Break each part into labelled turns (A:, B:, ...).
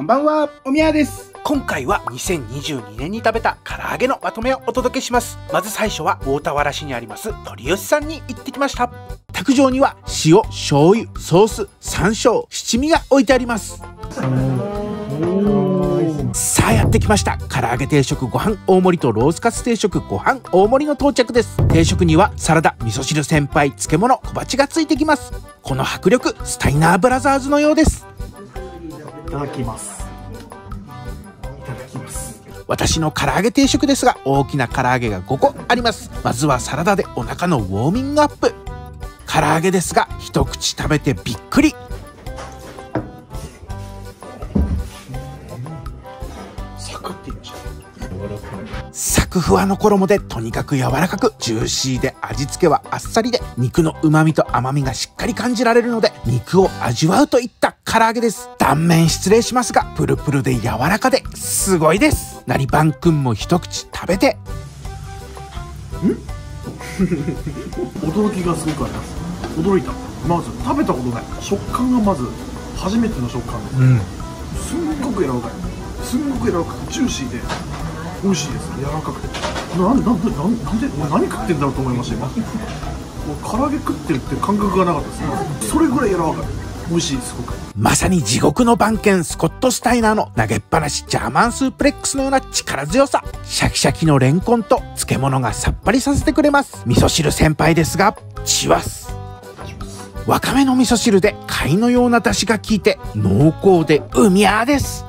A: こんばんは、おみやです。
B: 今回は2022年に食べた唐揚げのまとめをお届けします。まず最初は大田原市にあります鳥吉さんに行ってきました。卓上には塩、醤油、ソース、山椒、七味が置いてあります。さあやってきました唐揚げ定食ご飯大盛りとロースカツ定食ご飯大盛りの到着です定食にはサラダ味噌汁先輩漬物小鉢がついてきますこの迫力スタイナーブラザーズのようです
A: ただきます。いただきます。
B: 私の唐揚げ定食ですが大きな唐揚げが5個あります。まずはサラダでお腹のウォーミングアップ。唐揚げですが一口食べてびっくり。サクふわの衣でとにかく柔らかくジューシーで味付けはあっさりで肉の旨味と甘みがしっかり感じられるので肉を味わうといった唐揚げです。断面失礼しますがプルプルで柔らかですごいです。なりばんくんも一口食べて。
A: ん？驚きがすごくあります。驚いた。まず食べたことない。食感がまず初めての食感。です、うん、すんごく柔らかい。すんごく柔らかくジューシーで美味しいです。柔らかくて。なんなんでなんなんで何食ってんだろうと思いました今。もう唐揚げ食ってるって感覚がなかったです。それぐらい柔らかい。美味しいすごく
B: まさに地獄の番犬スコット・スタイナーの投げっぱなしジャーマンスープレックスのような力強さ。シャキシャキのレンコンと漬物がさっぱりさせてくれます。味噌汁先輩ですがチワス。わかめの味噌汁で貝のような出汁が効いて濃厚でうみゃーです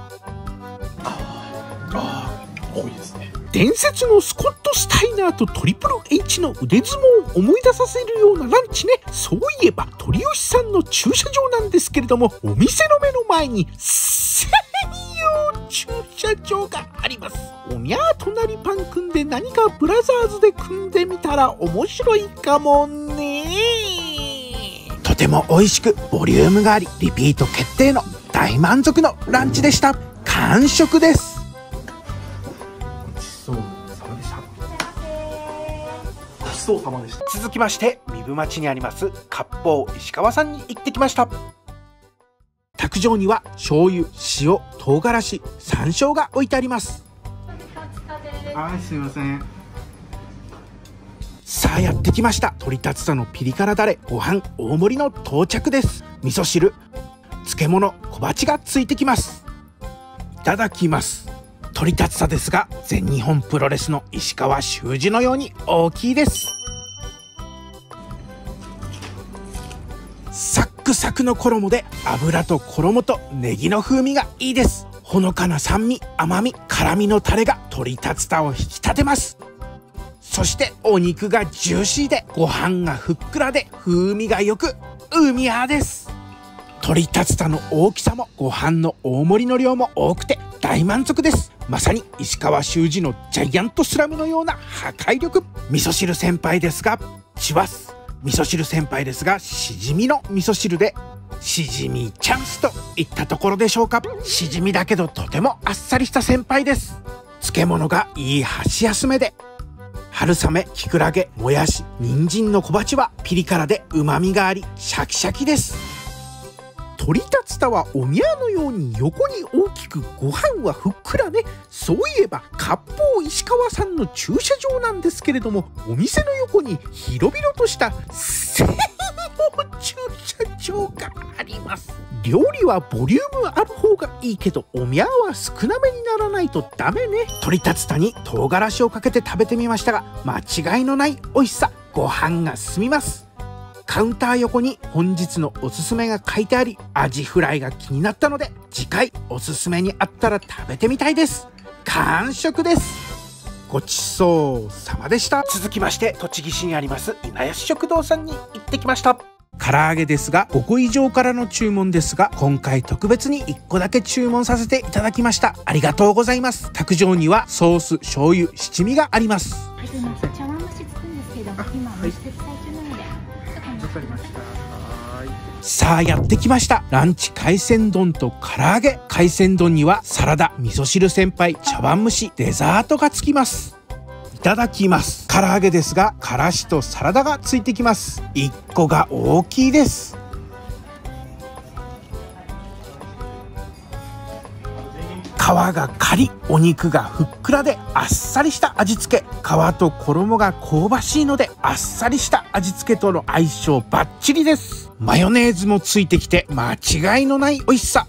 B: 伝説のスコット・スタイナーとトリプル H の腕相撲を思い出させるようなランチね。そういえば鳥吉さんの駐車場なんですけれどもお店の目の前に専用駐車場があります。おみゃー隣パン組んで何かブラザーズで組んでみたら面白いかもね。とても美味しくボリュームがありリピート決定の大満足のランチでした。完食です。
A: そうさまでした。
B: 続きまして壬生町にあります割烹石川さんに行ってきました。卓上には醤油塩唐辛子山椒が置いてあります。
A: はいすいません。
B: さあやってきました。鶏竜田のピリ辛だれご飯大盛りの到着です。味噌汁漬物小鉢がついてきます。いただきます鳥立つさですが全日本プロレスの石川修司のように大きいです。サックサクの衣で油と衣とネギの風味がいいです。ほのかな酸味甘み辛みのタレが鶏竜田を引き立てます。そしてお肉がジューシーでご飯がふっくらで風味がよく海派です。鶏竜田の大きさもご飯の大盛りの量も多くて大満足です。まさに石川修司のジャイアントスラムのような破壊力。味噌汁先輩ですがチワス味噌汁先輩ですがしじみの味噌汁でしじみチャンスといったところでしょうか。しじみだけどとてもあっさりした先輩です。漬物がいい箸休めで。春雨きくらげもやし人参の小鉢はピリ辛で旨味がありシャキシャキです。鳥立田はお宮のように横に大きくご飯はふっくらねそういえば割烹石川さんの駐車場なんですけれどもお店の横に広々とした専用駐車場があります。料理はボリュームある方がいいけどお宮は少なめにならないとダメね。鳥立田に唐辛子をかけて食べてみましたが間違いのない美味しさ。ご飯が進みます。カウンター横に本日のおすすめが書いてあり、アジフライが気になったので、次回おすすめにあったら食べてみたいです。完食ですごちそうさまでした。続きまして、栃木市にあります稲安食堂さんに行ってきました。唐揚げですが5個以上からの注文ですが今回特別に1個だけ注文させていただきましたありがとうございます卓上にはソース醤油七味があります茶碗蒸しつくんですけど今蒸し鉄中かりました。さあやってきました。ランチ海鮮丼と唐揚げ。海鮮丼にはサラダ味噌汁先輩茶碗蒸しデザートがつきます。いただきます。唐揚げですがからしとサラダがついてきます。1個が大きいです。皮がカリお肉がふっくらであっさりした味付け。皮と衣が香ばしいのであっさりした味付けとの相性バッチリです。マヨネーズもついてきて間違いのない美味しさ。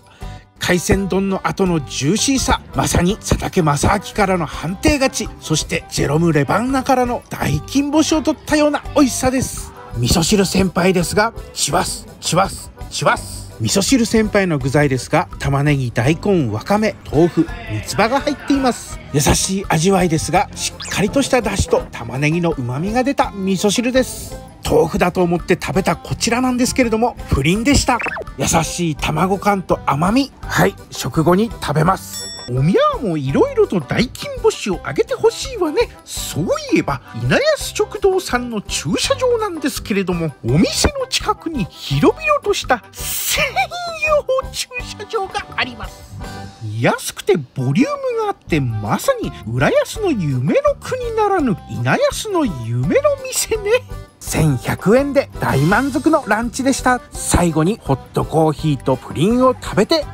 B: 海鮮丼の後のジューシーさ。まさに佐竹正明からの判定勝ち。そしてジェロム・レバンナからの大金星を取ったような美味しさです。味噌汁先輩ですがチワスチワスチワス。味噌汁先輩の具材ですが玉ねぎ大根わかめ豆腐三つ葉が入っています。優しい味わいですがしっかりとした出汁と玉ねぎの旨味が出た味噌汁です。豆腐だと思って食べたこちらなんですけれども不倫でした。優しい卵感と甘み。はい食後に食べます。おみゃーもいろいろと大金星をあげてほしいわね。そういえば稲安食堂さんの駐車場なんですけれどもお店の近くに広々とした専用駐車場があります。安くてボリュームがあってまさに浦安の夢の国ならぬ稲安の夢の店ね。1100円で大満足のランチでした。最後にホットコーヒーとプリンを食べて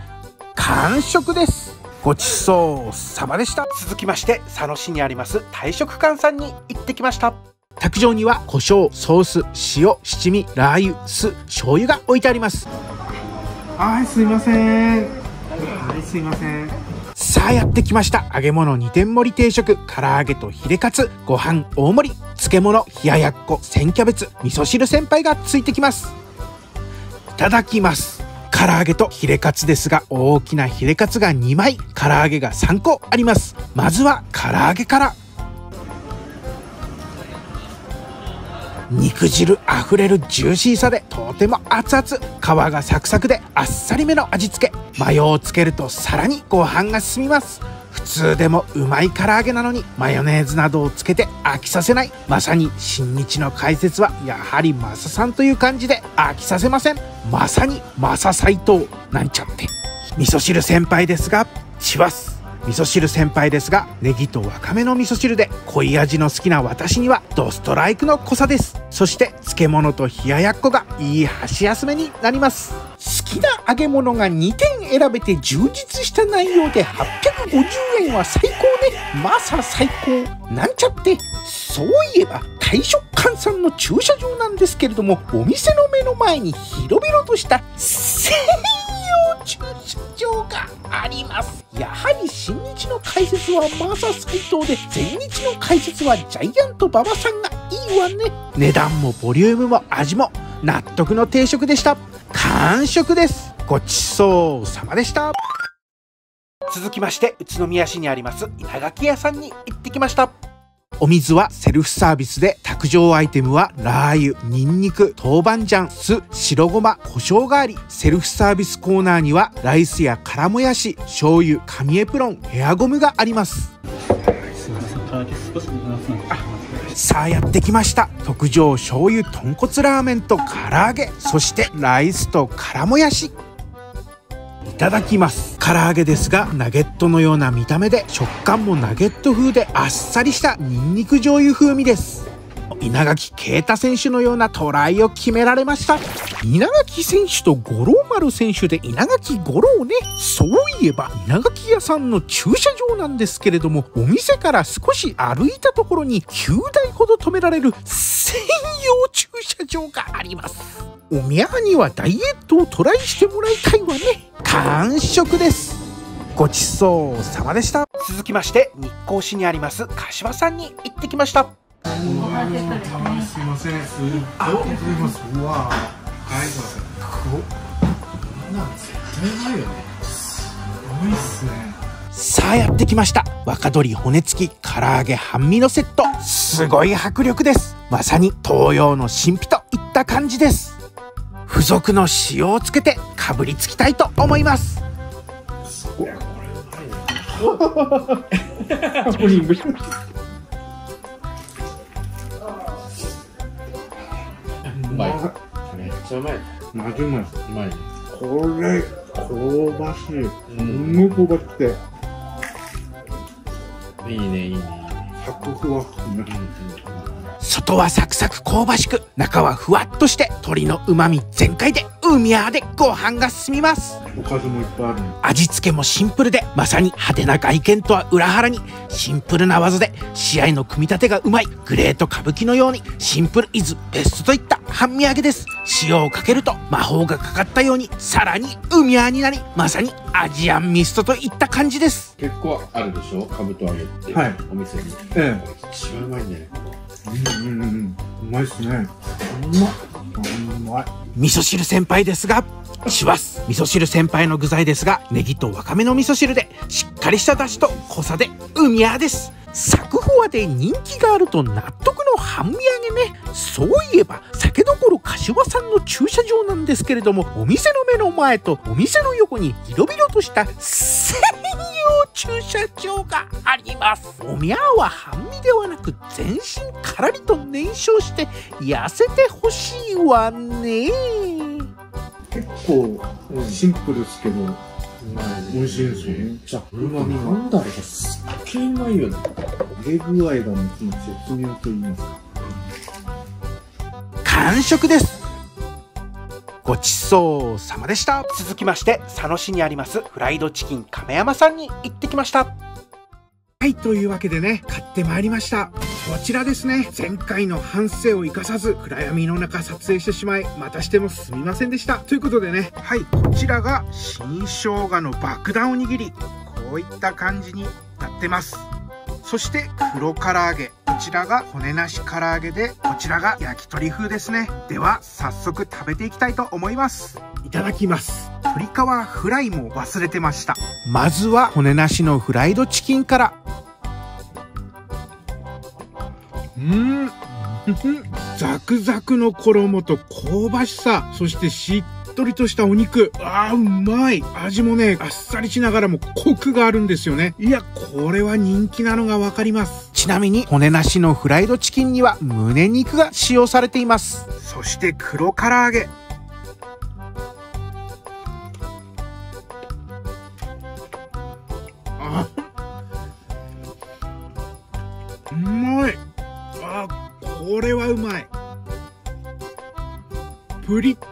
B: 完食です。ごちそうさまでした。続きまして佐野市にあります大食館さんに行ってきました。卓上には胡椒ソース塩七味ラー油酢醤油が置いてあります。
A: はいすいません。はいすいません。
B: さあやってきました。揚げ物2点盛り定食。唐揚げとヒレカツ。ご飯大盛り。漬物冷ややっこ千キャベツ。味噌汁先輩がついてきます。いただきます唐揚げとヒレカツですが大きなヒレカツが2枚唐揚げが3個あります。まずは唐揚げから。肉汁あふれるジューシーさでとても熱々。皮がサクサクであっさりめの味付け。マヨをつけるとさらにご飯が進みます。通でもうまい唐揚げなのにマヨネーズなどをつけて飽きさせない。まさに新日の解説はやはりマサさんという感じで飽きさせません。まさにマサ斎藤なんちゃって。味噌汁先輩ですがチワス。味噌汁先輩ですがネギとわかめの味噌汁で濃い味の好きな私にはドストライクの濃さです。そして漬物と冷ややっこがいい箸休めになります。好きな揚げ物が2点選べて充実した内容で850円は最高ねまさ最高。なんちゃって。そういえば大食館さんの駐車場なんですけれどもお店の目の前に広々とした専用駐車場があります。やはり新日の解説はマサ斎藤で全日の解説はジャイアント馬場さんがいいわね。値段もボリュームも味も納得の定食でした。完食です。ごちそうさまでした。続きまして宇都宮市にあります稲垣屋さんに行ってきました。お水はセルフサービスで卓上アイテムはラー油、ニンニク、豆板醤、酢、白ごま、胡椒がありセルフサービスコーナーにはライスや辛もやし、醤油、紙エプロン、ヘアゴムがあります。さあやってきました。特上醤油豚骨ラーメンと唐揚げそしてライスと辛もやし。ただきます。唐揚げですがナゲットのような見た目で食感もナゲット風であっさりしたニンニク醤油風味です。稲垣啓太選手のようなトライを決められました。稲垣選手と五郎丸選手で稲垣五郎ね。そういえば稲垣屋さんの駐車場なんですけれどもお店から少し歩いたところに9台ほど止められる専用駐車場があります。おみゃにはダイエットをトライしてもらいたいわね。完食です。ごちそうさまでした。続きまして日光市にあります柏さんに行ってきました。
A: すいませんすっごいありがとうございますうわはいすいませんここんなん絶対ないよね。すごいっすね
B: さあやってきました。若鶏骨付き。唐揚げ半身のセット。すごい迫力です。まさに東洋の神秘といった感じです。付属の塩をつけてかぶりつきたいと思います。
C: う まい。めっちゃうまい。
A: マジうまい
C: うまい。
A: これ香ばしいすんごい香ばしくて
C: いいね、いいね。
A: サクフワね
B: 外はサクサク香ばしく中はふわっとして鶏の旨味全開で海やでご飯が進みます
A: おかずもいっぱいあるね
B: 味付けもシンプルでまさに派手な外見とは裏腹にシンプルな技で試合の組み立てがうまいグレート歌舞伎のようにシンプルイズベストといった半身揚げです塩をかけると魔法がかかったようにさらに海あになりまさにアジアンミストといった感じです
C: 結構あるでしょ？かぶと揚げって。
A: はい
C: お店に。
A: え
C: 一番うまいね。
A: うんうんうんうまいっすね。うまうまい
B: 味噌汁先輩ですがします。味噌汁先輩の具材ですがネギとわかめの味噌汁でしっかりした出汁と濃さでうみやです。サクフォアで人気があると納得の半身揚げねそういえば酒どころ柏さんの駐車場なんですけれどもお店の目の前とお店の横に広々とした専用駐車場がありますおみゃは半身ではなく全身からりと燃焼して痩せてほしいわね
A: 結構シンプルですけど。美味しいですよ。ね
C: じゃあ、うまみなんだろうすっげえうまいよね。
A: 揚げ具合がもちろん絶妙と言います。か
B: 完食です。ごちそうさまでした。続きまして佐野市にありますフライドチキン亀山さんに行ってきました。はい、というわけでね、買ってまいりました。こちらですね、前回の反省を生かさず、暗闇の中撮影してしまい、またしてもすみませんでした。ということでね、はい、こちらが新生姜の爆弾おにぎり。こういった感じになってます。そして黒唐揚げ。こちらが骨なし唐揚げで、こちらが焼き鳥風ですね。では、早速食べていきたいと思います。いただきます。鶏皮フライも忘れてました。まずは骨なしのフライドチキンから。うーん。ザクザクの衣と香ばしさ、そしてしっとりとしたお肉。あー、うまい。味もね、あっさりしながらもコクがあるんですよね。いや、これは人気なのがわかります。ちなみに、骨なしのフライドチキンには胸肉が使用されています。そして黒唐揚げ。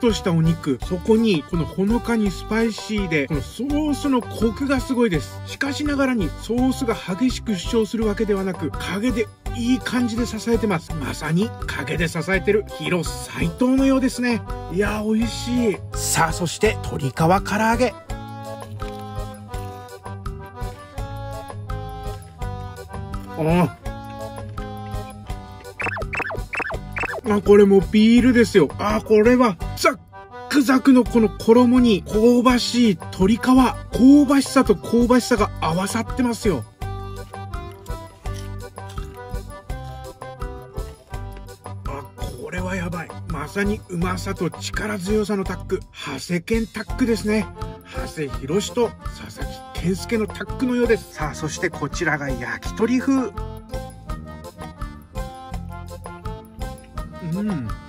B: としたお肉そこにこのほのかにスパイシーでこのソースのコクがすごいです。しかしながらにソースが激しく主張するわけではなく影でいい感じで支えてます。まさに影で支えてる広斎藤のようですね。いや美味しい。さあそして鶏皮唐揚げ。ああ、これもビールですよ。あ、これは、クザクのこの衣に香ばしい鶏皮、香ばしさと香ばしさが合わさってますよ。あ、これはやばい。まさにうまさと力強さのタッグ。長谷健タッグですね。長谷博と佐々木健介のタッグのようです。さあ、そしてこちらが焼き鳥風。うん。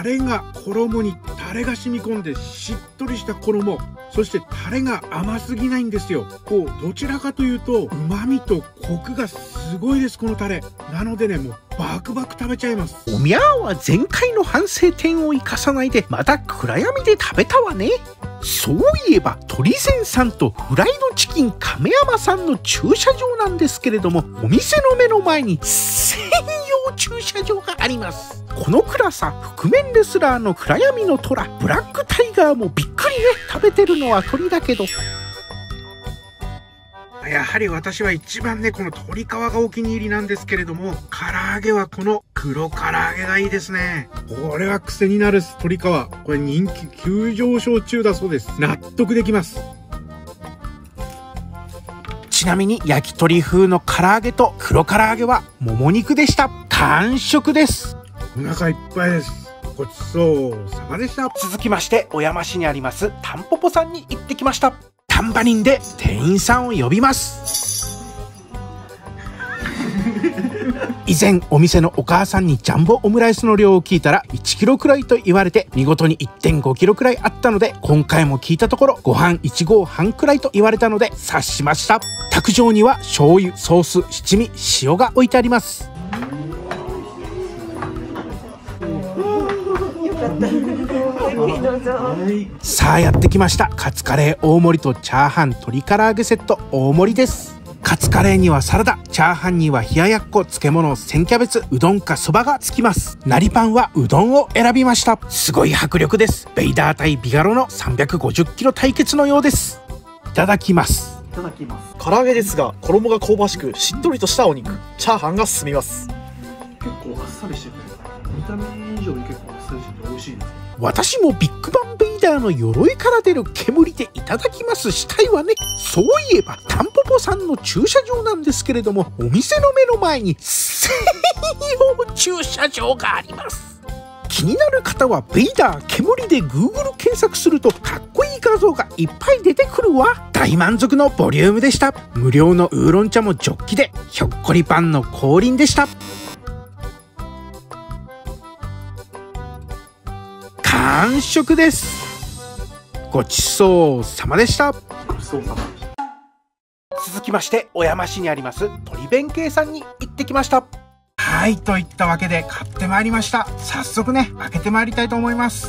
B: タレが衣にタレが染み込んでしっとりした衣そしてタレが甘すぎないんですよ。こうどちらかというと旨味とコクがすごいですこのタレ。なのでねもうバクバク食べちゃいます。おみゃーは前回の反省点を生かさないでまた暗闇で食べたわね。そういえば鳥善さんとフライドチキン亀山さんの駐車場なんですけれどもお店の目の前に専用駐車場があります。この暗さ覆面レスラーの暗闇の虎ブラックタイガーもびっくりね食べてるのは鳥だけど。やはり私は一番ねこの鶏皮がお気に入りなんですけれども唐揚げはこの黒唐揚げがいいですね。これは癖になる鶏皮。これ人気急上昇中だそうです。納得できます。ちなみに焼き鳥風の唐揚げと黒唐揚げはもも肉でした。完食です。お腹いっぱいですごちそうさまでした。続きまして小山市にありますタンポポさんに行ってきました。タンバリンで店員さんを呼びます。以前お店のお母さんにジャンボオムライスの量を聞いたら1キロくらいと言われて見事に1.5キロくらいあったので今回も聞いたところご飯1合半くらいと言われたので察しました。卓上には醤油ソース七味塩が置いてあります さあやってきました。カツカレー大盛りとチャーハン鶏唐揚げセット。大盛りです。カツカレーにはサラダ。チャーハンには冷ややっこ漬物千キャベツうどんかそばがつきます。なりパンはうどんを選びました。すごい迫力です。ベイダー対ビガロの350キロ対決のようです。いただきます。
A: いただきます。
D: 唐揚げですが衣が香ばしくしっとりとしたお肉。チャーハンが進みます。
A: 結構あっさりしてて見た目以上に結構あっさりしてて美味しいです
B: 私もビッグバンベイダーの鎧から出る煙でいただきます。したいわねそういえばタンポポさんの駐車場なんですけれどもお店の目の前に専用駐車場があります。気になる方はベイダー煙で Google 検索するとかっこいい画像がいっぱい出てくるわ。大満足のボリュームでした。無料のウーロン茶もジョッキでひょっこりパンの降臨でした。完食です。ごちそうさまでした。
A: ごちそうさま。でした
B: 続きまして小山市にあります鳥弁慶さんに行ってきました。はいといったわけで買ってまいりました。早速ね開けてまいりたいと思います。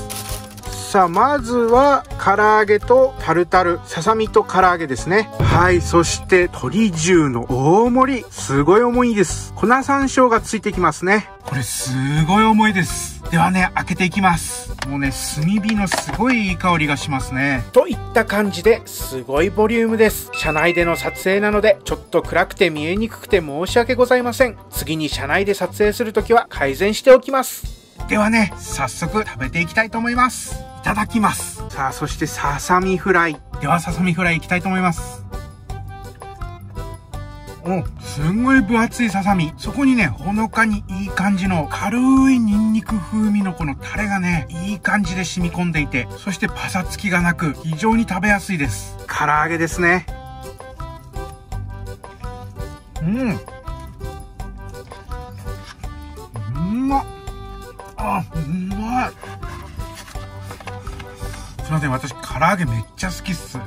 B: さあまずは唐揚げとタルタルささみと唐揚げですね。はいそして鶏重の大盛り。すごい重いです。粉山椒がついてきますね。これすごい重いですではね開けていきます。もうね炭火のすごいいい香りがしますね。といった感じですごいボリュームです。車内での撮影なのでちょっと暗くて見えにくくて申し訳ございません。次に車内で撮影するときは改善しておきます。ではね早速食べていきたいと思います。いただきます。さあそしてささみフライ。ではささみフライいきたいと思いますおすんごい分厚いささみ。そこにね、ほのかにいい感じの軽いニンニク風味のこのタレがね、いい感じで染み込んでいて、そしてパサつきがなく、非常に食べやすいです。唐揚げですね。うん。うまっ。あ、うまい。すいません、私、唐揚げめっちゃ好きっす。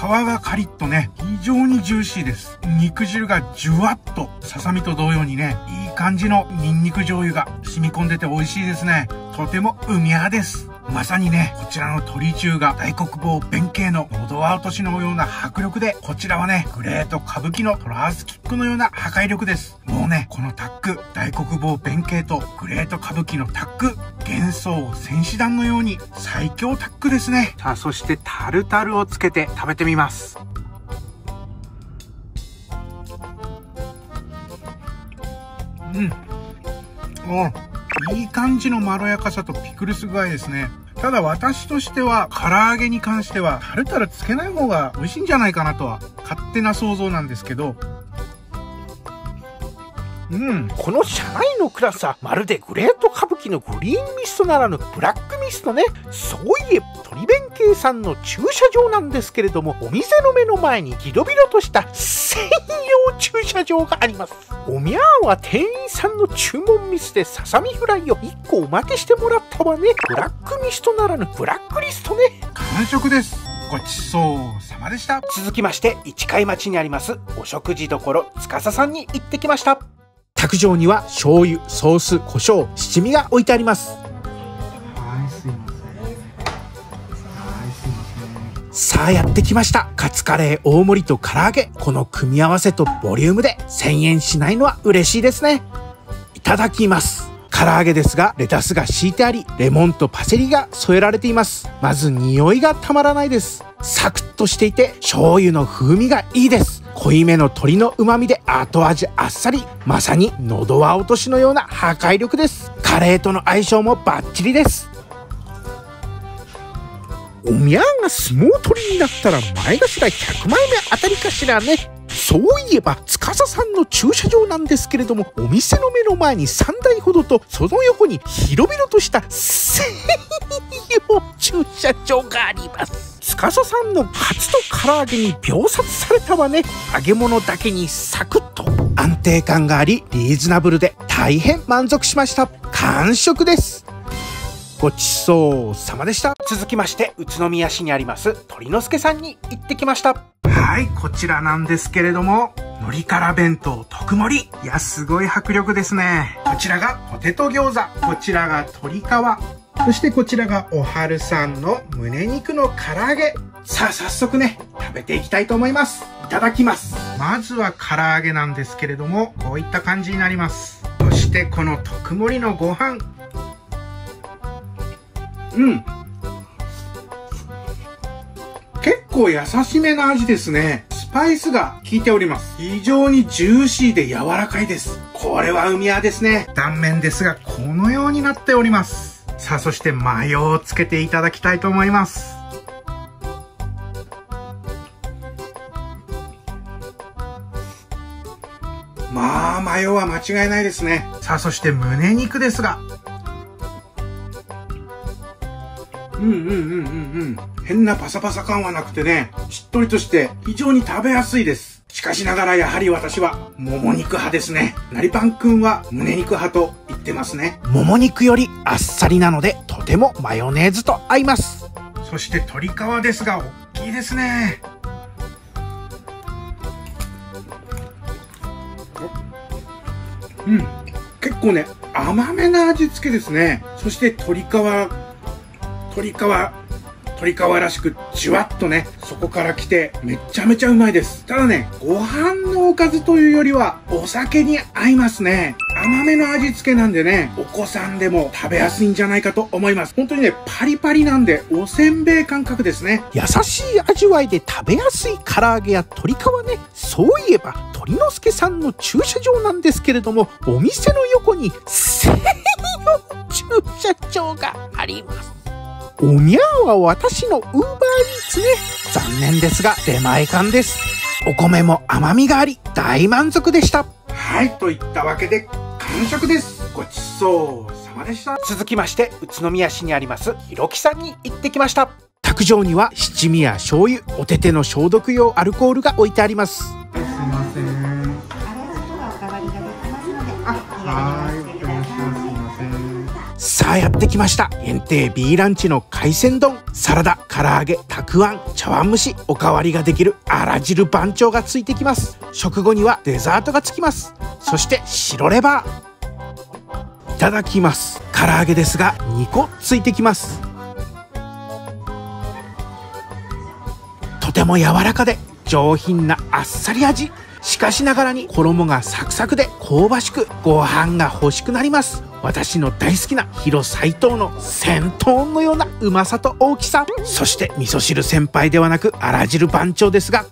B: 皮がカリッとね、非常にジューシーです。肉汁がジュワッと、ささみと同様にね、いい感じのニンニク醤油が染み込んでて美味しいですね。とてもうみやです。まさにね、こちらの鶏中が大黒棒弁慶の喉輪落としのような迫力で、こちらはね、グレート歌舞伎のトラースキックのような破壊力です。もうね、このタッグ、大黒棒弁慶とグレート歌舞伎のタッグ、幻想戦士団のように最強タッグですね。さあ、そしてタルタルをつけて食べてみます。うん。おいい感じのまろやかさとピクルス具合ですね。ただ私としては、唐揚げに関しては、タルタルつけない方が美味しいんじゃないかなとは、勝手な想像なんですけど、うん、この車内の暗さ、まるでグレート歌舞伎のグリーンミストならぬブラックミストね。そういえば、鳥弁慶さんの駐車場なんですけれども、お店の目の前に広々とした専用駐車場があります。おみゃーは店員さんの注文ミスでささみフライを1個おまけしてもらったわね。ブラックミストならぬブラックリストね。完食です。ごちそうさまでした。続きまして、市貝町にあります、お食事処つかささんに行ってきました。卓上には醤油、ソース、胡椒、七味が置いてあります。さあやってきました。カツカレー大盛りと唐揚げ。この組み合わせとボリュームで1000円しないのは嬉しいですね。いただきます。唐揚げですが、レタスが敷いてあり、レモンとパセリが添えられています。まず匂いがたまらないです。サクッとしていて、醤油の風味がいいです。濃いめの鶏の旨味で後味あっさり。まさに喉輪落としのような破壊力です。カレーとの相性もバッチリです。おみゃーが相撲取りになったら前頭100枚目あたりかしらね。そういえば、司さんの駐車場なんですけれども、お店の目の前に3台ほどと、その横に広々とした専用駐車場があります。司さんのカツと唐揚げに秒殺されたわね。揚げ物だけにサクッと。安定感があり、リーズナブルで大変満足しました。完食です。ごちそうさまでした。続きまして、宇都宮市にあります、鳥之助さんに行ってきました。はい、こちらなんですけれども、海苔から弁当特盛り。いや、すごい迫力ですね。こちらがポテト餃子。こちらが鶏皮。そしてこちらがおはるさんの胸肉の唐揚げ。さあ早速ね、食べていきたいと思います。いただきます。まずは唐揚げなんですけれども、こういった感じになります。そしてこの特盛のご飯。うん。結構優しめな味ですね。スパイスが効いております。非常にジューシーで柔らかいです。これは海屋ですね。断面ですが、このようになっております。さあ、そしてマヨをつけていただきたいと思います。まあ、マヨは間違いないですね。さあ、そして胸肉ですが。うんうんうんうんうん。変なパサパサ感はなくてね、しっとりとして非常に食べやすいです。しかしながらやはり私は、もも肉派ですね。なりパンくんは胸肉派と言ってますね。もも肉よりあっさりなので、とてもマヨネーズと合います。そして鶏皮ですが、大きいですね。うん。結構ね、甘めな味付けですね。そして鶏皮、鶏皮、鶏皮らしくじゅわっとね、そこから来てめちゃめちゃうまいです。ただね、ご飯のおかずというよりはお酒に合いますね。甘めの味付けなんでね、お子さんでも食べやすいんじゃないかと思います。本当にね、パリパリなんでおせんべい感覚ですね。優しい味わいで食べやすい唐揚げや鶏皮ね。そういえば、鳥之助さんの駐車場なんですけれども、お店の横に専用駐車場があります。おにゃーは私のウーバーイーツね。残念ですが、出前館です。お米も甘みがあり、大満足でした。はい、といったわけで、完食です。ごちそうさまでした。続きまして、宇都宮市にあります、ひろきさんに行ってきました。卓上には七味や醤油、お手手の消毒用アルコールが置いてあります。すいません。さあやってきました。限定 B ランチの海鮮丼。サラダ唐揚げたくあん茶碗蒸しおかわりができるあら汁番長がついてきます。食後にはデザートがつきます。そして白レバー。いただきます。唐揚げですが2個ついてきます。とても柔らかで上品なあっさり味。しかしながらに衣がサクサクで香ばしくご飯が欲しくなります。私の大好きな広斎藤の戦闘のようなうまさと大きさそして味噌汁先輩ではなくあら汁番長ですが。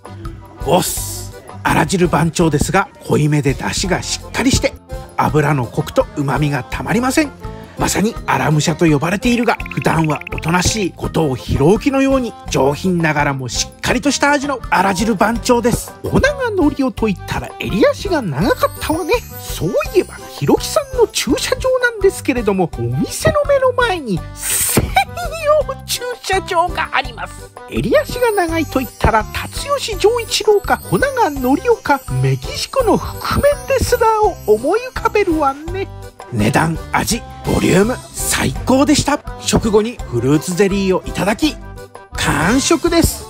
B: おっす。あら汁番長ですが濃いめで出汁がしっかりして油のコクとうまみがたまりません。まさに荒武者と呼ばれているが普段はおとなしい後藤弘樹のように上品ながらもしっかりとした味のあら汁番長です。お長のりをと言ったら襟足が長かったわね。そういえば弘樹さんの駐車場なんですけれどもお店の目の前に専用駐車場があります。襟足が長いと言ったら辰吉丈一郎か穂長のりおかメキシコの覆面レスラーを思い浮かべるわね。値段味ボリューム最高でした。食後にフルーツゼリーをいただき完食です。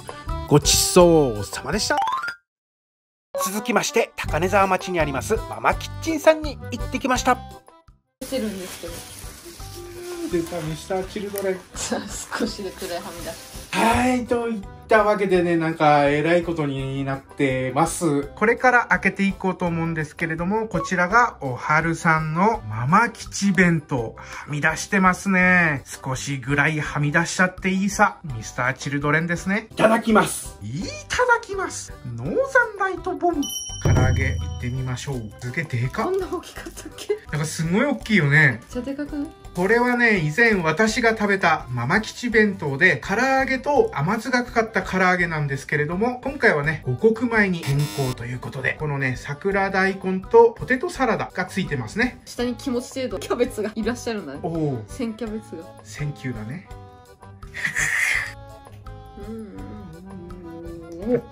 B: ごちそうさまでした。続きまして高根沢町にありますママキッチンさんに行ってきました。
E: してるんですけど。
B: 出たミスターチルドレン。
E: 少しで暗いはみ出し
B: はい、といったわけでね、なんか、えらいことになってます。これから開けていこうと思うんですけれども、こちらが、おはるさんのママ吉弁当。はみ出してますね。少しぐらいはみ出しちゃっていいさ。ミスターチルドレンですね。いただきます。いただきます。ノーザンライトボム。唐揚げ、いってみましょう。すげえでかっ。
E: こんな大きかったっけ？めっ
B: なんかすごい大きいよね。
E: ちゃでかくない？
B: これはね、以前私が食べたママ吉弁当で、唐揚げと甘酢がかかった唐揚げなんですけれども、今回はね、五穀米に変更ということで、このね、桜大根とポテトサラダがついてますね。
E: 下に気持ち程度キャベツがいらっしゃるんだね
B: おお、
E: 千キャベツが
B: thank you だね。
E: うんうん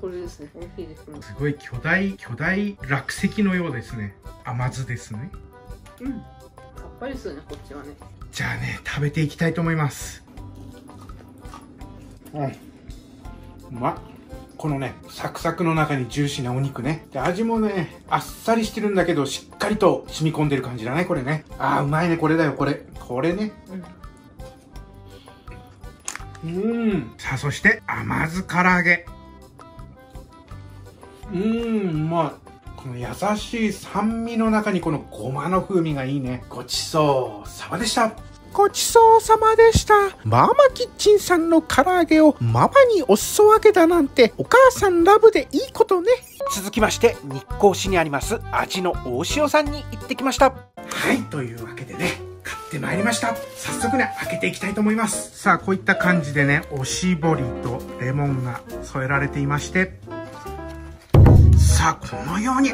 E: これですね美味しいですね
B: すごい巨大、巨大落石のようですね。甘酢ですね。
E: うんぱりするねこっちはね
B: じゃあね、食べていきたいと思います。うん。うまっ。このね、サクサクの中にジューシーなお肉ね。で、味もね、あっさりしてるんだけど、しっかりと染み込んでる感じだね、これね。あー、うまいね、これだよ、これ。これね。
E: うん
B: うんさあそして甘酢唐揚げうんうまいこの優しい酸味の中にこのごまの風味がいいねごちそうさまでしたごちそうさまでした。ママキッチンさんの唐揚げをママにお裾分けだなんてお母さんラブでいいことね。続きまして日光市にあります味の大塩さんに行ってきました。はい、というわけでね、買ってまいりました。早速ね、開けていきたいと思います。さあ、こういった感じでね、おしぼりとレモンが添えられていまして、さあ、このように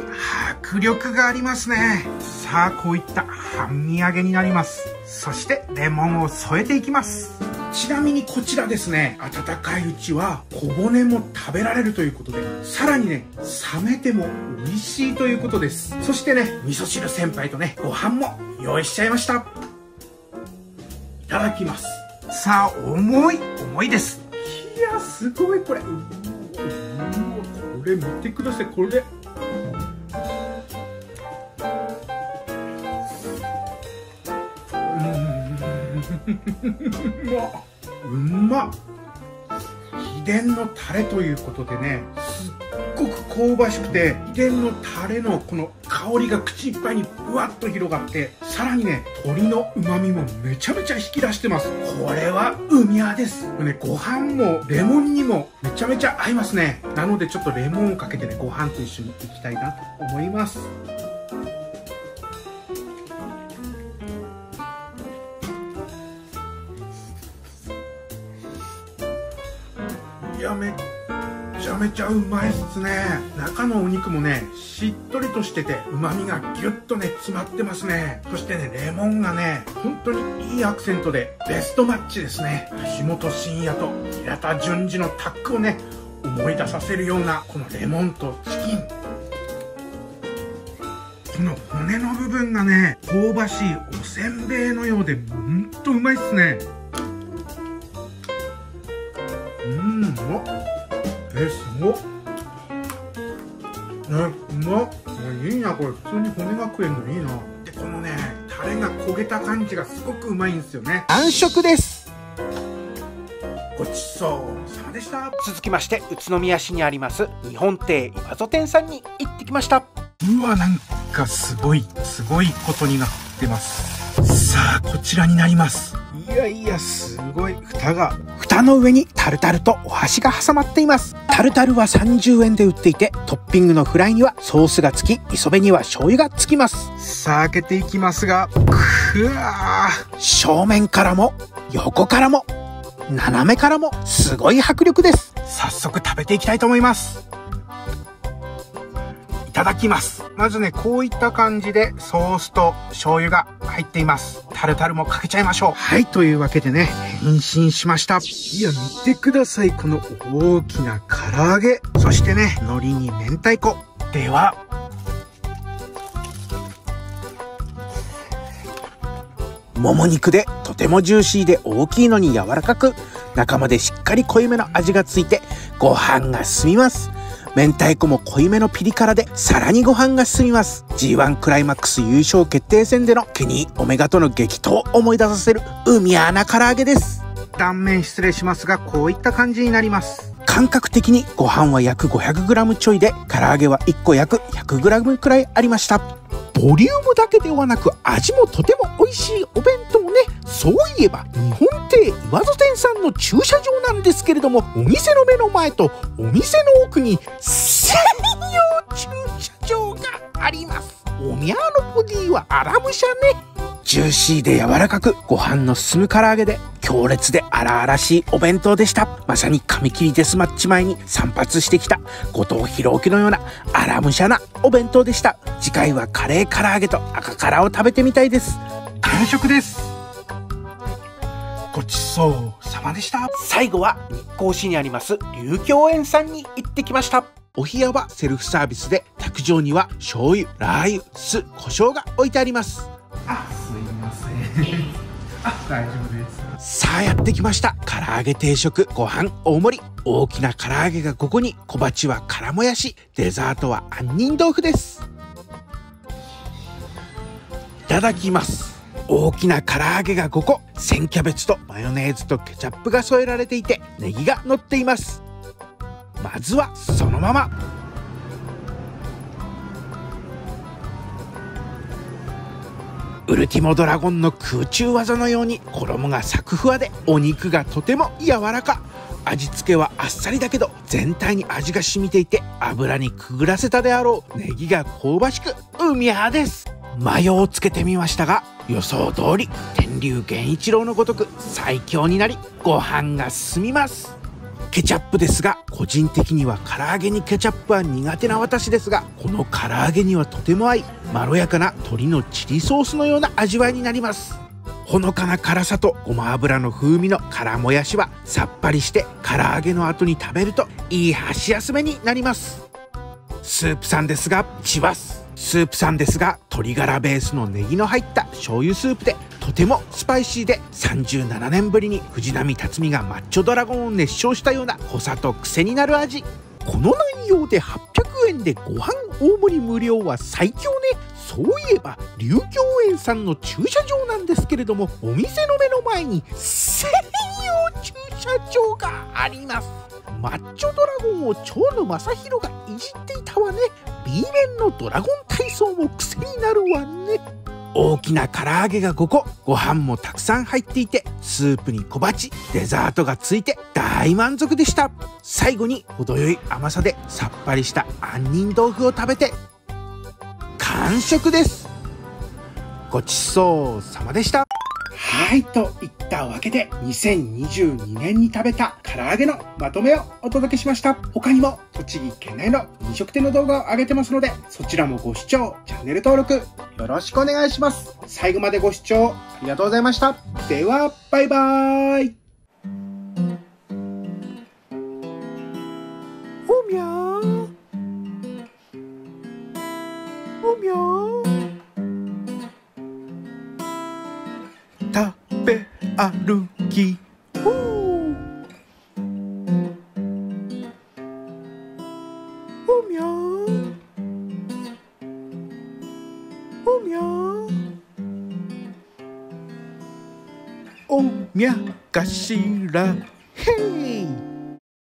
B: 迫力がありますね。さあ、こういった半身揚げになります。そして、レモンを添えていきます。ちなみにこちらですね、温かいうちは小骨も食べられるということで、さらにね、冷めても美味しいということです。そしてね、味噌汁先輩とね、ご飯も用意しちゃいました。いただきます。さあ、重い、重いです。いや、すごいこれ。これ見てください、これ。うまっ うまっ秘伝のタレということでねすっごく香ばしくて秘伝のタレのこの香りが口いっぱいにぶわっと広がってさらにね鶏の旨味もめちゃめちゃ引き出してます。これは海屋です。これねご飯もレモンにもめちゃめちゃ合いますね。なのでちょっとレモンをかけてねご飯と一緒にいきたいなと思いますめちゃうまいっすね。中のお肉もねしっとりとしててうまみがギュッとね詰まってますね。そしてねレモンがね本当にいいアクセントでベストマッチですね。橋本真也と平田淳二のタッグをね思い出させるようなこのレモンとチキン。この骨の部分がね香ばしいおせんべいのようでほんとうまいっすね。えすごっ。ねうまっ。いいなこれ。普通に骨が食えるのいいな。でこのねタレが焦げた感じがすごくうまいんですよね。完食です。ごちそうさまでした。続きまして宇都宮市にあります日本亭岩戸店さんに行ってきました。うわなんかすごいすごいことになってます。さあこちらになります。いやいやすごい。蓋が蓋の上にタルタルとお箸が挟まっていますタルタルは30円で売っていてトッピングのフライにはソースが付き磯辺には醤油が付きます。さあ開けていきますがくわー。正面からも横からも斜めからもすごい迫力です。早速食べていきたいと思います。いただきます。まずねこういった感じでソースと醤油が入っています。タルタルもかけちゃいましょう。はいというわけでね変身しました。いや見てくださいこの大きな唐揚げ。そしてね海苔に明太子。ではもも肉でとてもジューシーで大きいのに柔らかく中までしっかり濃いめの味がついてご飯が進みます明太子も濃いめのピリ辛でさらにご飯が進みます。G1 クライマックス優勝決定戦でのケニー・オメガとの激闘を思い出させる海穴唐揚げです。断面失礼しますがこういった感じになります。感覚的にご飯は約 500g ちょいで唐揚げは1個約 100g くらいありましたボリュームだけではなく味もとても美味しいお弁当ね。そういえば日本亭岩戸店さんの駐車場なんですけれどもお店の目の前とお店の奥に専用駐車場があります。おみゃーのボディはアラム車ね。ジューシーで柔らかくご飯の進む唐揚げで強烈で荒々しいお弁当でした。まさに紙切りデスマッチ前に散髪してきた。後藤弘樹のようなアラムシャなお弁当でした。次回はカレー唐揚げと赤辛を食べてみたいです。完食です。ごちそうさまでした。最後は日光市にあります琉協園さんに行ってきましたお部屋はセルフサービスで卓上には醤油ラー油酢胡椒が置いてあります。あすいませんあ大丈夫ですさあやってきました。唐揚げ定食ご飯大盛り。大きな唐揚げがここに。小鉢は辛もやしデザートは杏仁豆腐です。いただきます。大きな唐揚げが5個鮮キャベツとマヨネーズとケチャップが添えられていてネギが乗っています。まずはそのまま。ウルティモドラゴンの空中技のように衣がサクふわでお肉がとても柔らか。味付けはあっさりだけど全体に味が染みていて油にくぐらせたであろう。ネギが香ばしくうみゃです。マヨをつけてみましたが予想通り天竜源一郎のごとく最強になりご飯が進みます。ケチャップですが個人的には唐揚げにケチャップは苦手な私ですがこの唐揚げにはとても合いまろやかな鶏のチリソースのような味わいになります。ほのかな辛さとごま油の風味の辛もやしはさっぱりして唐揚げの後に食べるといい箸休めになります。スープさんですがチワス。スープさんですが鶏ガラベースのネギの入った醤油スープでとてもスパイシーで37年ぶりに藤波辰巳がマッチョドラゴンを熱唱したような濃さと癖になる味。この内容で800円でご飯大盛り無料は最強ね。そういえば龍行園さんの駐車場なんですけれどもお店の目の前に専用駐車場があります。マッチョドラゴンを蝶野正宏がいじっていたわね。B 面のドラゴン体操も癖になるわね。大きな唐揚げが5個ご飯もたくさん入っていてスープに小鉢デザートがついて大満足でした。最後に程よい甘さでさっぱりした杏仁豆腐を食べて完食です。ごちそうさまでした。はい、といったわけで、2022年に食べた唐揚げのまとめをお届けしました。他にも、栃木県内の飲食店の動画を上げてますので、そちらもご視聴、チャンネル登録、よろしくお願いします。最後までご視聴ありがとうございました。では、バイバーイ。おみゃー。おみゃー。食べ歩きほーおみゃーおみゃーおみゃかしらへい